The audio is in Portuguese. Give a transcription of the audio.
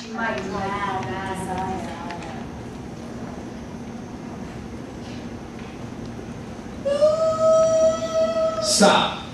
She might drown. Stop.